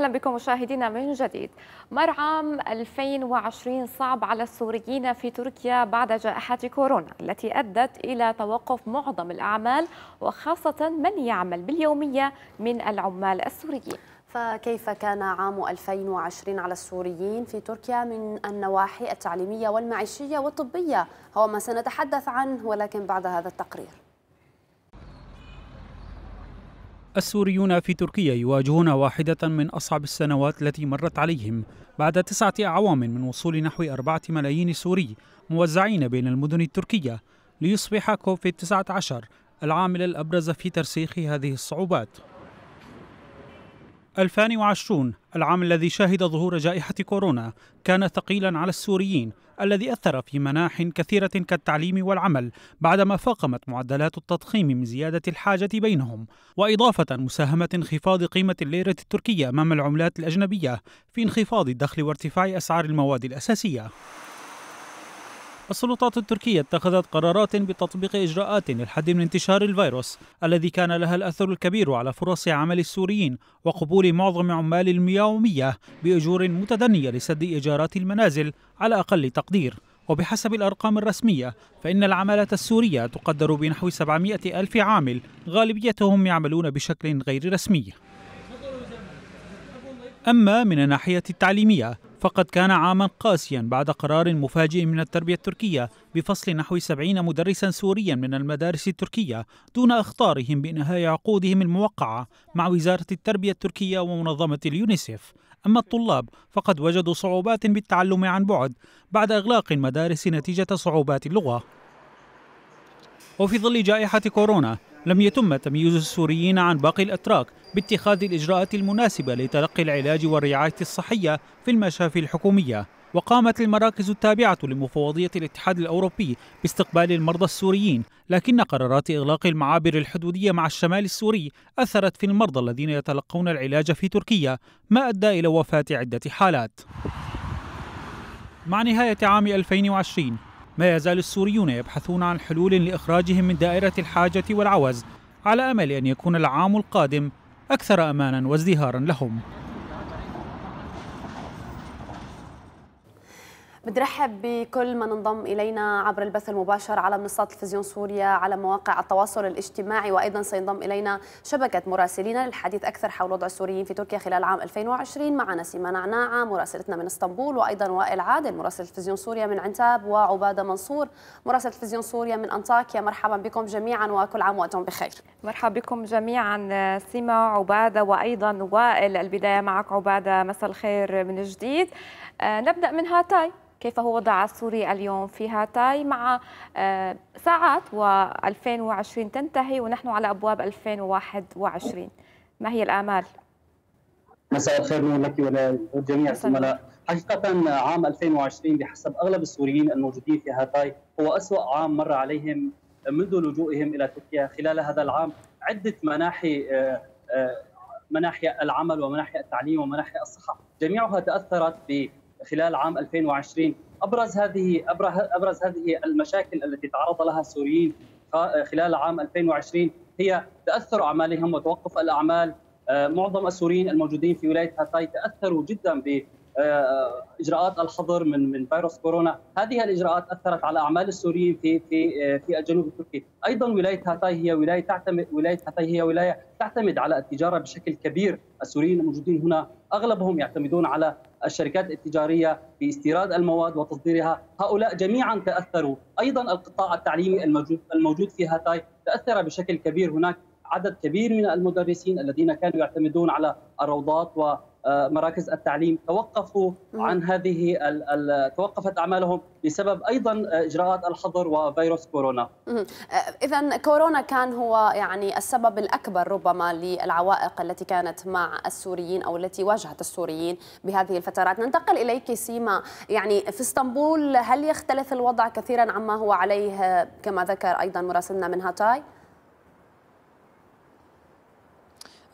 أهلا بكم مشاهدينا من جديد. مر عام 2020 صعب على السوريين في تركيا بعد جائحة كورونا التي أدت إلى توقف معظم الأعمال وخاصة من يعمل باليومية من العمال السوريين. فكيف كان عام 2020 على السوريين في تركيا من النواحي التعليمية والمعيشية والطبية؟ هو ما سنتحدث عنه ولكن بعد هذا التقرير. السوريون في تركيا يواجهون واحدة من أصعب السنوات التي مرت عليهم بعد تسعة أعوام من وصول نحو أربعة ملايين سوري موزعين بين المدن التركية ليصبح كوفيد 19 العامل الأبرز في ترسيخ هذه الصعوبات. 2020 العام الذي شهد ظهور جائحة كورونا كان ثقيلا على السوريين الذي أثر في مناح كثيرة كالتعليم والعمل بعدما فاقمت معدلات التضخيم من زيادة الحاجة بينهم وإضافة مساهمة انخفاض قيمة الليرة التركية أمام العملات الأجنبية في انخفاض الدخل وارتفاع أسعار المواد الأساسية. السلطات التركية اتخذت قرارات بتطبيق إجراءات للحد من انتشار الفيروس الذي كان لها الأثر الكبير على فرص عمل السوريين وقبول معظم عمال المياومية بأجور متدنية لسد إيجارات المنازل على أقل تقدير. وبحسب الأرقام الرسمية فإن العمالة السورية تقدر بنحو 700 ألف عامل غالبيتهم يعملون بشكل غير رسمي. أما من الناحية التعليمية فقد كان عاما قاسيا بعد قرار مفاجئ من التربية التركية بفصل نحو سبعين مدرسا سوريا من المدارس التركية دون إخطارهم بإنهاء عقودهم الموقعة مع وزارة التربية التركية ومنظمة اليونيسف أما الطلاب فقد وجدوا صعوبات بالتعلم عن بعد بعد إغلاق المدارس نتيجة صعوبات اللغة. وفي ظل جائحة كورونا لم يتم تمييز السوريين عن باقي الأتراك باتخاذ الإجراءات المناسبة لتلقي العلاج والرعاية الصحية في المشافي الحكومية. وقامت المراكز التابعة لمفوضية الاتحاد الأوروبي باستقبال المرضى السوريين لكن قرارات إغلاق المعابر الحدودية مع الشمال السوري أثرت في المرضى الذين يتلقون العلاج في تركيا ما أدى إلى وفاة عدة حالات. مع نهاية عام 2020 ما يزال السوريون يبحثون عن حلول لإخراجهم من دائرة الحاجة والعوز على أمل أن يكون العام القادم أكثر أمانا وازدهارا لهم. بنرحب بكل من انضم إلينا عبر البث المباشر على منصات تلفزيون سوريا على مواقع التواصل الاجتماعي وأيضا سينضم إلينا شبكة مراسلين للحديث أكثر حول وضع السوريين في تركيا خلال عام 2020 معنا سيما نعناعه مراسلتنا من إسطنبول وأيضا وائل عادل مراسل تلفزيون سوريا من عنتاب وعبادة منصور مراسل تلفزيون سوريا من انطاكيا مرحبا بكم جميعا وكل عام وأنتم بخير. مرحبا بكم جميعا سيما عبادة وأيضا وائل. البداية معك عبادة مساء الخير من جديد. آه، نبدأ من هاتاي. كيف هو وضع السوري اليوم في هاتاي مع آه، ساعات و2020 تنتهي ونحن على أبواب 2021 ما هي الآمال؟ مساء الخير لك ولجميع الزملاء. حقيقة عام 2020 بحسب أغلب السوريين الموجودين في هاتاي هو أسوأ عام مر عليهم منذ لجوئهم إلى تركيا خلال هذا العام. عدة مناحي آه، مناحي العمل ومناحي التعليم ومناحي الصحة. جميعها تأثرت ب خلال عام 2020 أبرز هذه ابرز هذه المشاكل التي تعرض لها السوريين خلال عام 2020 هي تأثر أعمالهم وتوقف الأعمال. آه، معظم السوريين الموجودين في ولاية هاتاي تأثروا جدا ب آه، إجراءات الحظر من من فيروس كورونا، هذه الإجراءات أثرت على أعمال السوريين في في آه، في الجنوب التركي، أيضا ولاية هاتاي هي ولاية تعتمد ولاية هاتاي هي ولاية تعتمد على التجارة بشكل كبير، السوريين الموجودين هنا أغلبهم يعتمدون على الشركات التجارية في استيراد المواد وتصديرها، هؤلاء جميعا تأثروا، أيضا القطاع التعليمي الموجود في هاتاي تأثر بشكل كبير، هناك عدد كبير من المدرسين الذين كانوا يعتمدون على الروضات و مراكز التعليم توقفوا عن هذه توقفت أعمالهم بسبب أيضا إجراءات الحظر وفيروس كورونا. آه، اذا كورونا كان هو يعني السبب الأكبر ربما للعوائق التي كانت مع السوريين أو التي واجهت السوريين بهذه الفترات، ننتقل إليك سيما يعني في إسطنبول هل يختلف الوضع كثيرا عما هو عليه كما ذكر أيضا مراسلنا من هاتاي؟ آه،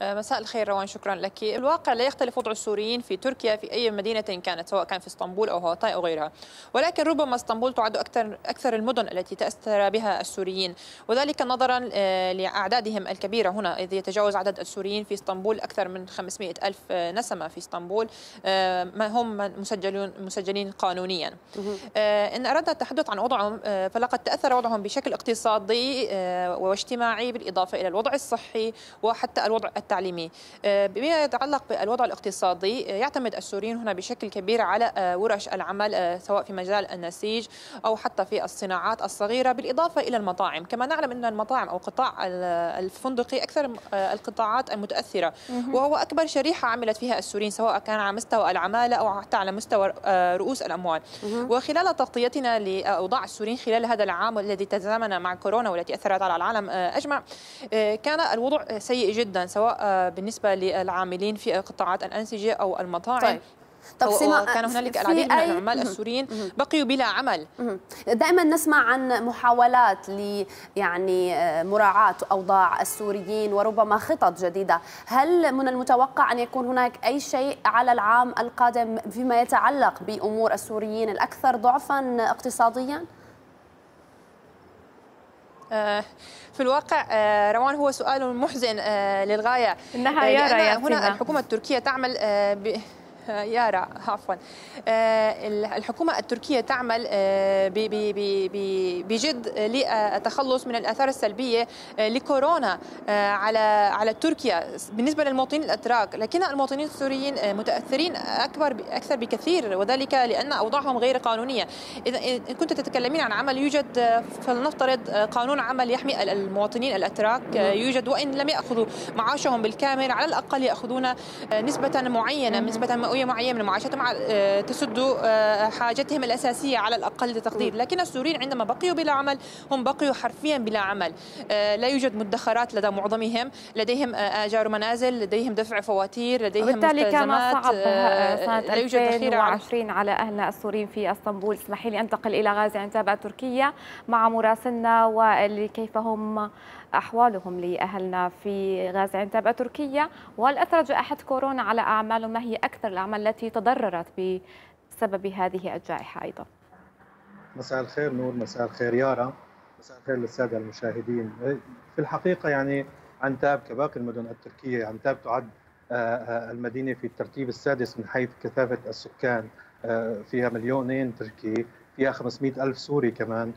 مساء الخير روان شكرا لك. الواقع لا يختلف وضع السوريين في تركيا في أي مدينة كانت سواء كان في اسطنبول أو هوتاي أو غيرها. ولكن ربما اسطنبول تعد أكثر, أكثر المدن التي تأثر بها السوريين. وذلك نظرا آه، لأعدادهم الكبيرة. هنا إذ يتجاوز عدد السوريين في اسطنبول أكثر من 500 ألف آه، نسمة في اسطنبول. ما هم مسجلون مسجلين قانونيا. إن أردنا التحدث عن وضعهم فلقد تأثر وضعهم بشكل اقتصادي واجتماعي بالإضافة إلى الوضع الصحي وحتى الوضع التعليمي. آه، بما يتعلق بالوضع الاقتصادي آه، يعتمد السوريين هنا بشكل كبير على آه، ورش العمل سواء في مجال النسيج أو حتى في الصناعات الصغيرة بالإضافة إلى المطاعم. كما نعلم أن المطاعم أو قطاع الفندقي أكثر القطاعات المتأثرة. وهو أكبر شريحة عملت فيها السوريين سواء كان على مستوى العمالة أو حتى على مستوى رؤوس الأموال. وخلال تغطيتنا لأوضاع السوريين خلال هذا العام الذي تزامن مع كورونا والتي أثرت على العالم أجمع كان الوضع سيء جدا سواء سواء بالنسبة للعاملين في قطاعات الأنسجة أو المطاعم. طيب. طب سيما كان هنالك العديد من العمال السوريين بقيوا بلا عمل. دائما نسمع عن محاولات ل يعني آه، مراعاة أوضاع السوريين وربما خطط جديدة. هل من المتوقع أن يكون هناك أي شيء على العام القادم فيما يتعلق بأمور السوريين الأكثر ضعفا اقتصاديا؟ آه، في الواقع آه، روان هو سؤال محزن آه، للغاية. إنها يا هنا الحكومة التركية تعمل يارا عفوا. آه، الحكومة التركية تعمل آه، بجد للتخلص من الآثار السلبية آه، لكورونا على على تركيا. بالنسبة للمواطنين الأتراك لكن المواطنين السوريين متأثرين أكبر أكثر بكثير وذلك لأن أوضاعهم غير قانونية. إذا كنت تتكلمين عن عمل يوجد فلنفترض قانون عمل يحمي المواطنين الأتراك يوجد وإن لم يأخذوا معاشهم بالكامل على الأقل يأخذون نسبة معينة نسبة مئوية معينة من معاشاتهم آه، تسد آه، حاجتهم الأساسية على الأقل لتقدير لكن السوريين عندما بقيوا بلا عمل هم بقيوا حرفيا بلا عمل. آه، لا يوجد مدخرات لدى معظمهم. لديهم آجار منازل لديهم دفع فواتير لديهم وبالتالي كان صعب سنة 2020 على أهلنا السوريين في إسطنبول. اسمحي لي أنتقل إلى غازي عنتاب تركيا مع مراسلنا وائل كيف هم أحوالهم لأهلنا في غازي عنتاب تركيا. وهل أثرت جائحة كورونا على أعمالهم ما هي أكثر الأعمال التي تضررت بسبب هذه الجائحة أيضا. مساء الخير نور مساء الخير يارا مساء الخير للسادة المشاهدين. في الحقيقة يعني عنتاب كباقي المدن التركية عنتاب تعد آه، آه، المدينة في الترتيب السادس من حيث كثافة السكان آه، فيها مليونين تركي فيها 500 ألف سوري كمان.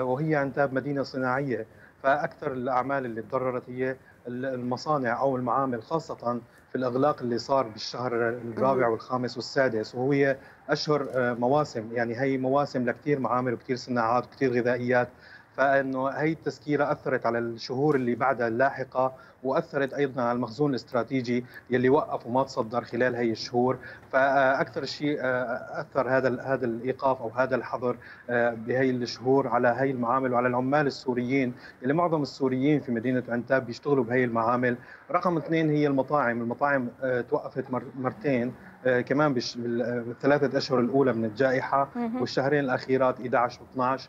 وهي عنتاب مدينة صناعية. فأكثر الأعمال اللي تضررت هي المصانع أو المعامل خاصة في الأغلاق اللي صار بالشهر الرابع والخامس والسادس وهي أشهر آه، مواسم. يعني هي مواسم لكثير معامل وكثير صناعات وكثير غذائيات. فإنه هي التسكيره أثرت على الشهور اللي بعدها اللاحقة وأثرت أيضا على المخزون الاستراتيجي يلي وقف وما تصدر خلال هي الشهور. فأكثر شيء آه، أثر هذا هذا الإيقاف أو هذا الحظر آه، بهي الشهور على هي المعامل وعلى العمال السوريين اللي معظم السوريين في مدينة عنتاب بيشتغلوا بهي المعامل. رقم اثنين هي المطاعم المطاعم آه، توقفت مرتين. كمان بالثلاثة أشهر الأولى من الجائحة والشهرين الأخيرات 11 و12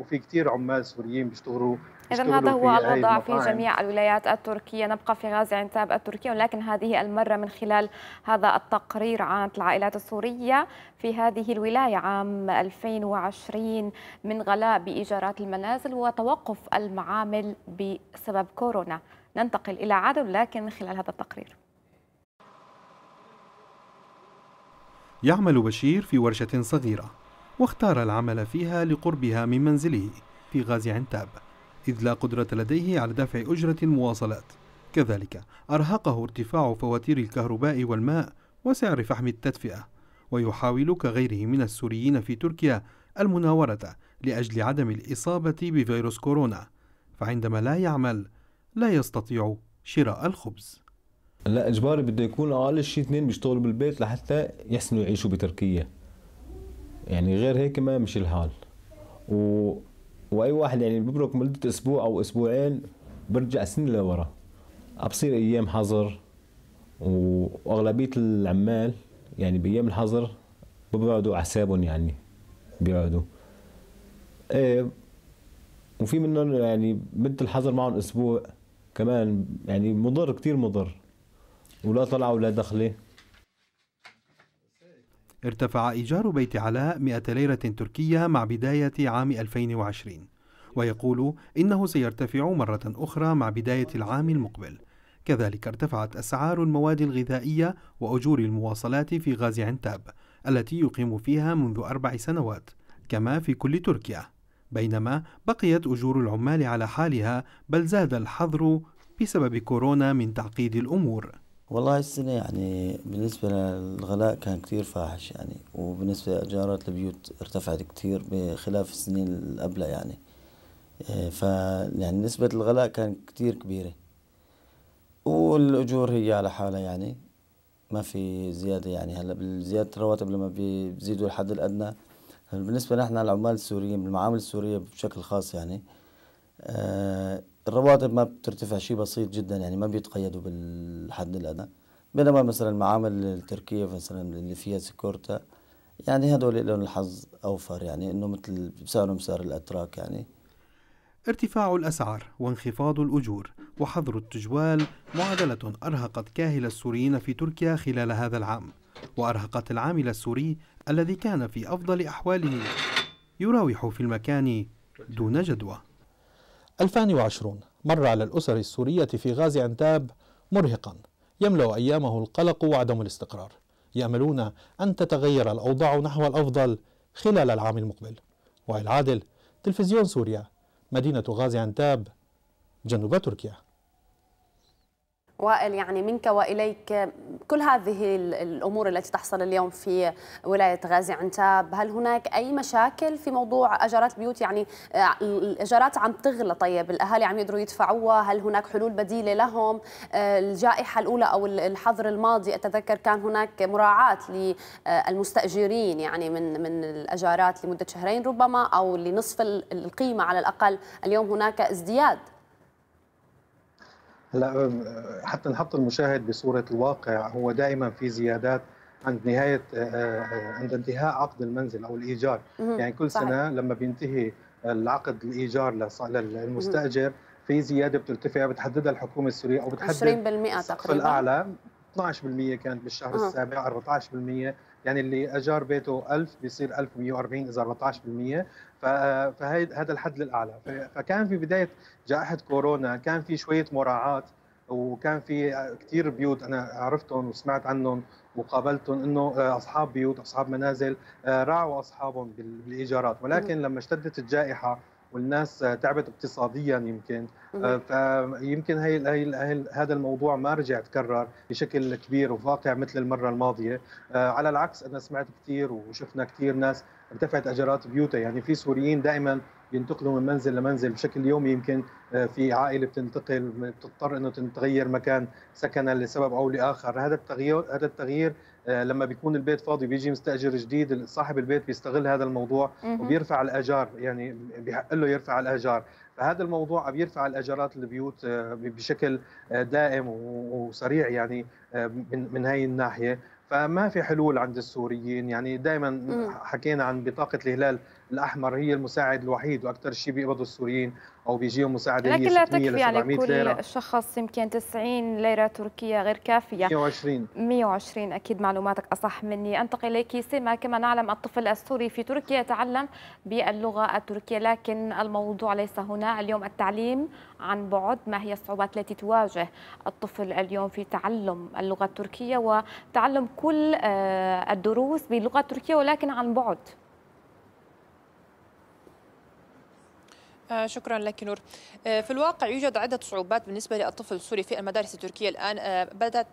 وفي كثير عمال سوريين بيشتغلوا إذا هذا هو الوضع في جميع الولايات التركية. نبقى في غازي عنتاب التركية ولكن هذه المرة من خلال هذا التقرير عن العائلات السورية في هذه الولاية. عام 2020 من غلاء بإيجارات المنازل وتوقف المعامل بسبب كورونا. ننتقل إلى عدن لكن من خلال هذا التقرير. يعمل بشير في ورشة صغيرة واختار العمل فيها لقربها من منزله في غازي عنتاب إذ لا قدرة لديه على دفع أجرة المواصلات. كذلك أرهقه ارتفاع فواتير الكهرباء والماء وسعر فحم التدفئة ويحاول كغيره من السوريين في تركيا المناورة لأجل عدم الإصابة بفيروس كورونا فعندما لا يعمل لا يستطيع شراء الخبز. لا إجباري بده يكون أقل شيء اثنين بيشتغلوا بالبيت لحتى يحسنوا يعيشوا بتركيا. يعني غير هيك ما يمشي الحال. و... وأي واحد يعني ببرك مدة أسبوع أو أسبوعين برجع سنة لورا. بصير أيام حظر وأغلبية العمال يعني بأيام الحظر ببعدوا على حسابهم يعني بيقعدوا. إيه وفي منهم يعني مدة الحظر معهم أسبوع كمان يعني مضر كتير مضر. ولا طلعة ولا دخلة ارتفع إيجار بيت علاء 100 ليرة تركية مع بداية عام 2020 ويقول إنه سيرتفع مرة أخرى مع بداية العام المقبل. كذلك ارتفعت أسعار المواد الغذائية وأجور المواصلات في غازي عنتاب التي يقيم فيها منذ أربع سنوات كما في كل تركيا. بينما بقيت أجور العمال على حالها بل زاد الحظر بسبب كورونا من تعقيد الأمور. والله السنة يعني بالنسبة للغلاء كان كتير فاحش يعني وبالنسبة لإيجارات البيوت ارتفعت كتير بخلاف السنين اللي قبلها يعني. إيه، ف يعني نسبة الغلاء كانت كتير كبيرة. والأجور هي على حالها يعني ما في زيادة يعني. هلأ بزيادة الرواتب لما بيزيدوا الحد الأدنى. بالنسبة نحن العمال السوريين بالمعامل السورية بشكل خاص يعني آه الرواتب ما بترتفع شيء بسيط جدا يعني ما بيتقيدوا بالحد الأدنى. بينما مثلا المعامل التركية مثلا اللي فيها سكورتا يعني هدول لهم الحظ أوفر يعني إنه مثل بسعرهم سعر الأتراك يعني. ارتفاع الأسعار وانخفاض الأجور وحظر التجوال معادلة أرهقت كاهل السوريين في تركيا خلال هذا العام وأرهقت العامل السوري الذي كان في أفضل أحواله. يراوح في المكان دون جدوى. 2020 مر على الأسر السورية في غازي عنتاب مرهقا. يملأ أيامه القلق وعدم الاستقرار. يأملون أن تتغير الأوضاع نحو الأفضل خلال العام المقبل. وائل عادل تلفزيون سوريا مدينة غازي عنتاب جنوب تركيا. وائل يعني منك وإليك كل هذه الأمور التي تحصل اليوم في ولاية غازي عنتاب، هل هناك أي مشاكل في موضوع أجارات البيوت؟ يعني آه، الاجارات عم تغلى طيب، الأهالي عم يقدروا يدفعوها، هل هناك حلول بديلة لهم؟ آه، الجائحة الأولى أو الحظر الماضي أتذكر كان هناك مراعاة للمستاجرين يعني من من الأجارات لمدة شهرين ربما أو لنصف القيمة على الأقل، اليوم هناك ازدياد هلا حتى نحط المشاهد بصورة الواقع هو دائما في زيادات عند نهاية آه، آه، عند انتهاء عقد المنزل أو الإيجار يعني كل صحيح. سنة لما بينتهي العقد الإيجار للمستأجر في زيادة بترتفع بتحددها الحكومة السورية أو بتحدد 20% تقريبا الأعلى 12% كانت بالشهر أه. السابع 14% يعني اللي أجار بيته 1000 بيصير 1140 إذا 14% فهي هذا الحد الاعلى فكان في بداية جائحة كورونا كان في شوية مراعاة وكان في كثير بيوت أنا عرفتهم وسمعت عنهم وقابلتهم إنه أصحاب بيوت أصحاب منازل راعوا أصحابهم بالإيجارات. ولكن لما اشتدت الجائحة والناس تعبت اقتصاديا يمكن. فيمكن هي, هي هذا الموضوع ما رجع تكرر بشكل كبير وواقع مثل المرة الماضية. على العكس أنا سمعت كثير وشفنا كثير ناس ارتفعت اجارات بيوتها. يعني في سوريين دائما ينتقلوا من منزل لمنزل بشكل يومي. يمكن آه، في عائلة بتنتقل بتضطر إنه تتغير مكان سكنها لسبب أو لآخر. هذا التغيير هذا التغيير آه، لما بيكون البيت فاضي بيجي مستأجر جديد صاحب البيت بيستغل هذا الموضوع وبيرفع الأجار يعني بيحق له يرفع الأجار. فهذا الموضوع بيرفع الأجارات البيوت آه، بشكل دائم وسريع يعني من من هي الناحية. فما في حلول عند السوريين يعني دائما حكينا عن بطاقة الهلال الأحمر هي المساعد الوحيد وأكثر شيء بيقبضوا السوريين. أو بيجيهم مساعدة لكن لا تكفي يعني كل ليرة. شخص يمكن 90 ليرة تركية غير كافية. 120 120 أكيد معلوماتك أصح مني. أنتقل إليك سيما كما نعلم الطفل السوري في تركيا يتعلم باللغة التركية لكن الموضوع ليس هنا. اليوم التعليم عن بعد ما هي الصعوبات التي تواجه الطفل اليوم في تعلم اللغة التركية؟ وتعلم كل آه، الدروس باللغة التركية ولكن عن بعد. شكرا لك نور. آه، في الواقع يوجد عدة صعوبات بالنسبة للطفل السوري في المدارس التركية الآن. آه، بدأت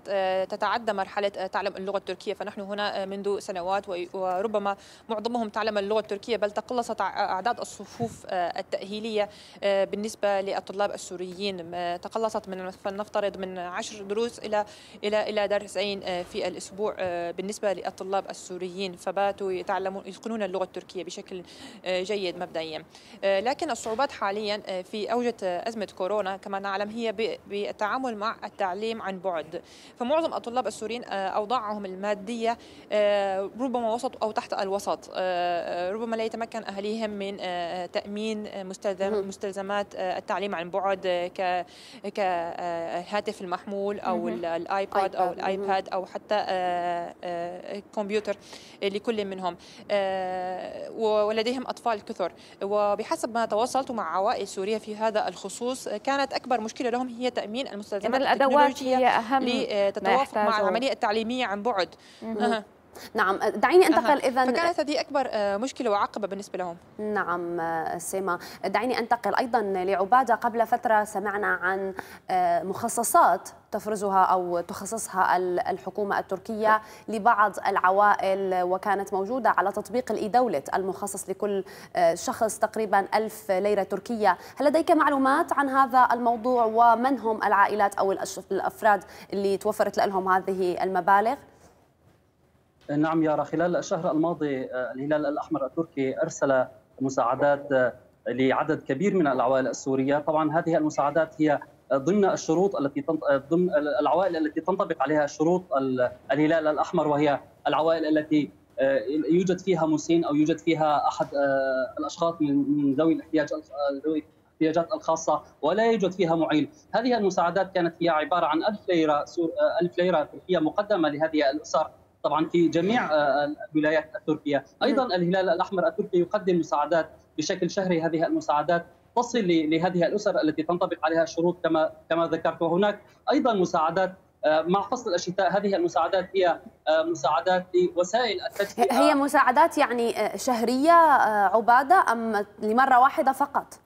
تتعدى مرحلة تعلم اللغة التركية. فنحن هنا منذ سنوات وربما معظمهم تعلم اللغة التركية بل تقلصت أعداد الصفوف التأهيلية بالنسبة للطلاب السوريين. تقلصت من فلنفترض من عشر دروس إلى إلى إلى درسين في الأسبوع بالنسبة للطلاب السوريين. فباتوا يتعلمون يتقنون اللغة التركية بشكل جيد مبدئيا. لكن الصعوبات الصعوبات حاليا في أوجة أزمة كورونا. كما نعلم هي بالتعامل مع التعليم عن بعد. فمعظم الطلاب السوريين أوضاعهم المادية ربما وسط أو تحت الوسط. ربما لا يتمكن اهاليهم من تأمين مستلزمات التعليم عن بعد كهاتف المحمول أو الآيباد أو الآيباد أو حتى كمبيوتر لكل منهم. ولديهم أطفال كثر. وبحسب ما تواصلت مع عوائل سوريه في هذا الخصوص. كانت أكبر مشكلة لهم هي تأمين المستلزمات الأدوات هي أهم لتتوافق مع العملية التعليمية عن بعد. نعم. دعيني انتقل أه. اذا فكانت هذه أكبر مشكلة وعقبة بالنسبة لهم. نعم سيما. دعيني انتقل أيضا لعبادة قبل فترة سمعنا عن مخصصات تفرزها أو تخصصها الحكومة التركية لبعض العوائل وكانت موجودة على تطبيق الإي دولت المخصص لكل شخص تقريبا ألف ليره تركية، هل لديك معلومات عن هذا الموضوع؟ ومن هم العائلات أو الأفراد اللي توفرت لهم هذه المبالغ؟ نعم يارا خلال الشهر الماضي الهلال الأحمر التركي أرسل مساعدات لعدد كبير من العوائل السورية. طبعا هذه المساعدات هي ضمن الشروط التي ضمن العوائل التي تنطبق عليها شروط الهلال الأحمر وهي العوائل التي يوجد فيها مسين أو يوجد فيها أحد الأشخاص من ذوي الاحتياج ذوي الاحتياجات الخاصة ولا يوجد فيها معيل. هذه المساعدات كانت هي عبارة عن ألف ليرة ألف ليرة تركية مقدمة لهذه الأسر. طبعا في جميع الولايات التركية، أيضا الهلال الأحمر التركي يقدم مساعدات بشكل شهري هذه المساعدات تصل لهذه الأسر التي تنطبق عليها الشروط كما كما ذكرت. وهناك أيضا مساعدات مع فصل الشتاء هذه المساعدات هي مساعدات لوسائل التدفئة. هي مساعدات يعني شهرية عبادة أم لمرة واحدة فقط؟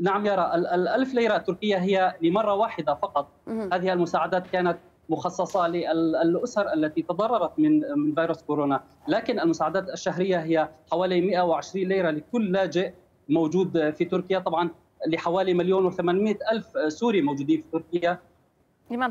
نعم يرى الألف ليرة التركية هي لمرة واحدة فقط. هذه المساعدات كانت مخصصة للأسر التي تضررت من من فيروس كورونا، لكن المساعدات الشهرية هي حوالي 120 ليرة لكل لاجئ موجود في تركيا، طبعا لحوالي مليون و800 ألف سوري موجودين في تركيا.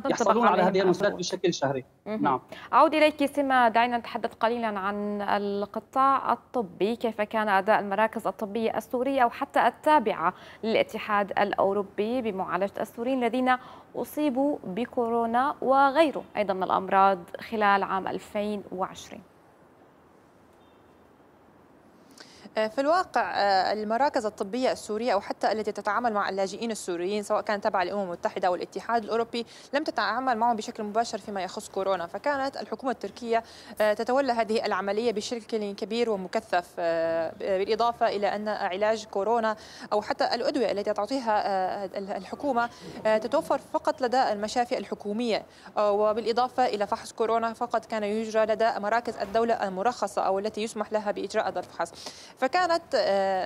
يحصلون على هذه المساعدات بشكل شهري. نعم. أعود إليك سما دعينا نتحدث قليلا عن القطاع الطبي كيف كان أداء المراكز الطبية السورية أو حتى التابعة للاتحاد الأوروبي بمعالجة السوريين الذين أصيبوا بكورونا وغيره أيضا من الأمراض خلال عام 2020 في الواقع المراكز الطبية السورية أو حتى التي تتعامل مع اللاجئين السوريين سواء كانت تبع الأمم المتحدة أو الاتحاد الأوروبي لم تتعامل معهم بشكل مباشر فيما يخص كورونا. فكانت الحكومة التركية تتولى هذه العملية بشكل كبير ومكثف بالإضافة إلى أن علاج كورونا أو حتى الأدوية التي تعطيها الحكومة تتوفر فقط لدى المشافي الحكومية. وبالإضافة إلى فحص كورونا فقط كان يجرى لدى مراكز الدولة المرخصة أو التي يسمح لها بإجراء هذا الفحص فكانت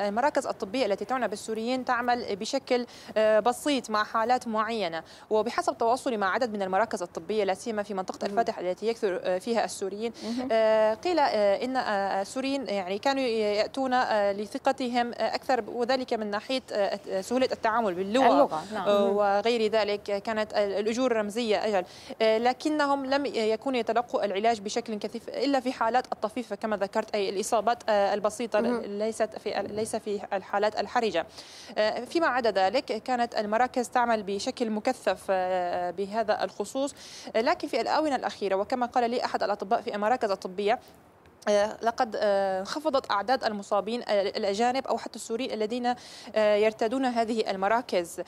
المراكز الطبية التي تعنى بالسوريين تعمل بشكل بسيط مع حالات معينة وبحسب تواصلي مع عدد من المراكز الطبية لا سيما في منطقة الفاتح التي يكثر فيها السوريين قيل إن السوريين يعني كانوا يأتون لثقتهم أكثر وذلك من ناحية سهولة التعامل باللغة اللغة. نعم. وغير ذلك كانت الأجور رمزية أجل لكنهم لم يكونوا يتلقوا العلاج بشكل كثيف إلا في حالات الطفيفة كما ذكرت أي الإصابات البسيطة ليست في ليس في الحالات الحرجة. فيما عدا ذلك كانت المراكز تعمل بشكل مكثف بهذا الخصوص. لكن في الآونة الأخيرة وكما قال لي أحد الأطباء في المراكز الطبية لقد انخفضت أعداد المصابين الأجانب أو حتى السوريين الذين يرتادون هذه المراكز.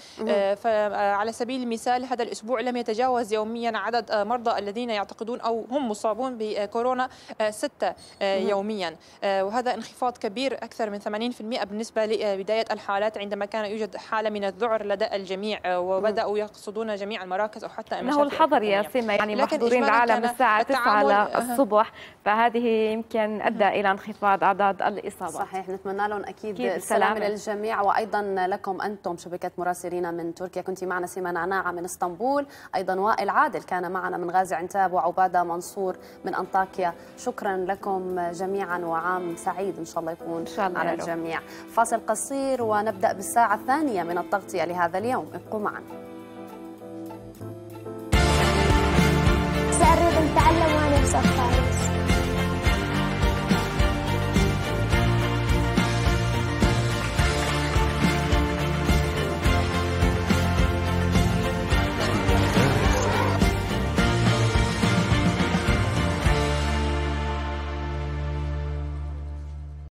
فعلى سبيل المثال هذا الأسبوع لم يتجاوز يوميا عدد مرضى الذين يعتقدون أو هم مصابون بكورونا ستة يوميا. وهذا انخفاض كبير أكثر من 80% بالنسبة لبداية الحالات عندما كان يوجد حالة من الذعر لدى الجميع وبدأوا يقصدون جميع المراكز أو حتى إنه الحظر يا سيما يعني محظورين العالم الساعة 9 الصبح فهذه يمكن أدى إلى انخفاض أعداد الإصابات. صحيح نتمنى لهم أكيد السلامه للجميع. وأيضا لكم أنتم شبكة مراسلين من تركيا. كنت معنا سيما نعناعه من إسطنبول أيضا وائل عادل كان معنا من غازي عنتاب وعبادة منصور من أنطاكيا. شكرا لكم جميعا وعام سعيد إن شاء الله يكون إن شاء الله على الجميع. فاصل قصير ونبدأ بالساعة الثانية من التغطيه لهذا اليوم. ابقوا معنا سأريد أن أتعلم وأنا مسافر